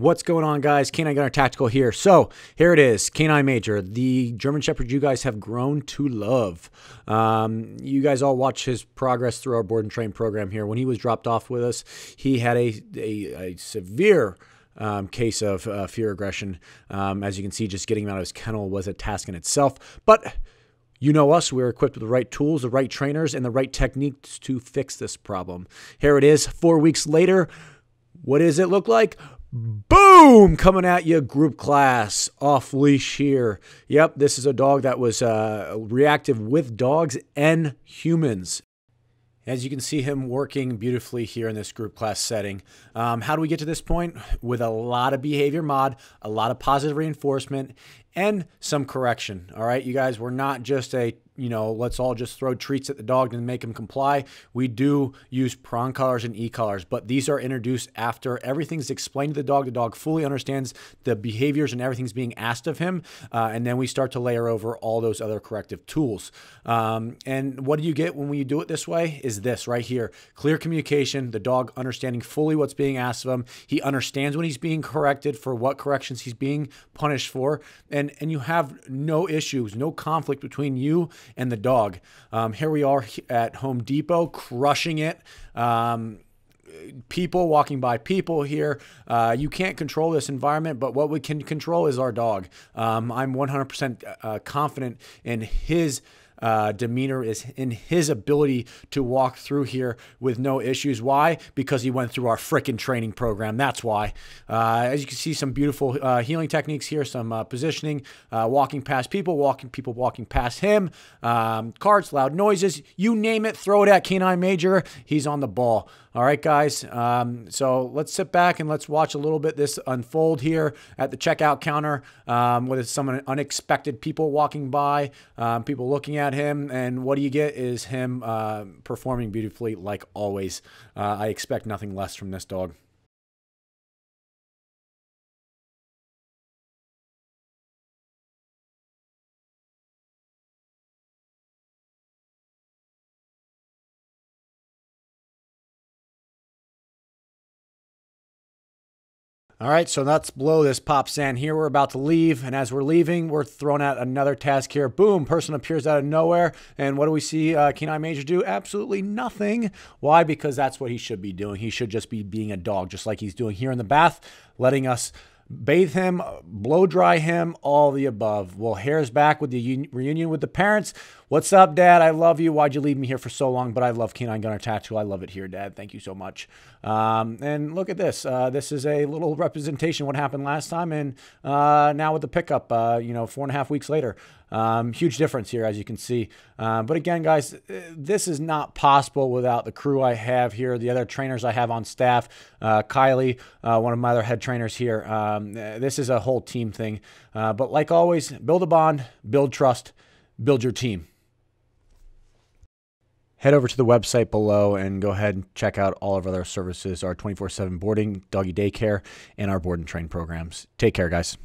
What's going on, guys? K9 Gunner Tactical here. So here it is, Canine Major, the German Shepherd you guys have grown to love. Um, you guys all watch his progress through our board and train program here. When he was dropped off with us, he had a, a, a severe um, case of uh, fear aggression. Um, as you can see, just getting him out of his kennel was a task in itself. But you know us, we're equipped with the right tools, the right trainers, and the right techniques to fix this problem. Here it is, four weeks later. What does it look like? Boom! Coming at you, group class, off leash here. Yep, this is a dog that was uh, reactive with dogs and humans. As you can see him working beautifully here in this group class setting. Um, how do we get to this point? With a lot of behavior mod, a lot of positive reinforcement, and some correction. All right, you guys, we're not just a you know, let's all just throw treats at the dog and make him comply. We do use prong collars and e-collars, but these are introduced after everything's explained to the dog. The dog fully understands the behaviors and everything's being asked of him. Uh, and then we start to layer over all those other corrective tools. Um, and what do you get when we do it this way is this right here. Clear communication, the dog understanding fully what's being asked of him. He understands when he's being corrected for what corrections he's being punished for. And, and you have no issues, no conflict between you and the dog. Um, here we are at Home Depot, crushing it. Um, people walking by people here. Uh, you can't control this environment, but what we can control is our dog. Um, I'm 100% uh, confident in his uh, demeanor is in his ability to walk through here with no issues. Why? Because he went through our freaking training program. That's why. Uh, as you can see, some beautiful uh, heeling techniques here, some uh, positioning, uh, walking past people, walking people walking past him, um, carts, loud noises, you name it, throw it at Canine Major. He's on the ball. All right, guys. Um, so let's sit back and let's watch a little bit this unfold here at the checkout counter um, with some unexpected people walking by, um, people looking at him, and what do you get is him uh, performing beautifully like always. Uh, I expect nothing less from this dog. All right, so let's blow this pop sand here. We're about to leave, and as we're leaving, we're thrown out another task here. Boom, person appears out of nowhere, and what do we see uh, Canine Major do? Absolutely nothing. Why? Because that's what he should be doing. He should just be being a dog, just like he's doing here in the bath, letting us bathe him, blow dry him, all the above. Well, Hare's back with the reunion with the parents. What's up, Dad? I love you. Why'd you leave me here for so long? But I love Canine Gunner Tattoo. I love it here, Dad. Thank you so much. Um, and look at this. Uh, this is a little representation what happened last time, and uh, now with the pickup. Uh, you know, four and a half weeks later. Um, huge difference here, as you can see. Uh, but again, guys, this is not possible without the crew I have here, the other trainers I have on staff. Uh, Kylie, uh, one of my other head trainers here. Um, this is a whole team thing. but like always, build a bond, build trust, build your team head over to the website below and go ahead and check out all of our other services, our 24 7 boarding, doggy daycare, and our board and train programs. Take care, guys.